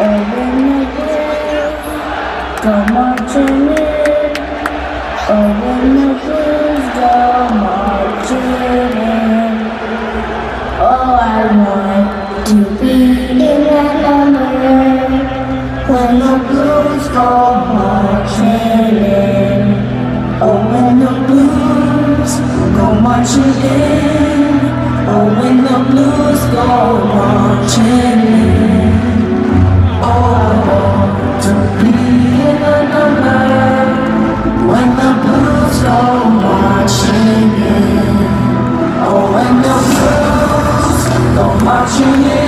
When the blues go marching in. When the blues go marching in. Oh, I want to be in that number when the blues go marching in. Oh, when the blues go marching in. Oh, when the blues go marching watching it.